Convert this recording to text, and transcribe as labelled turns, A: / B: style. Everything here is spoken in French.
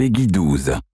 A: Peggy 12.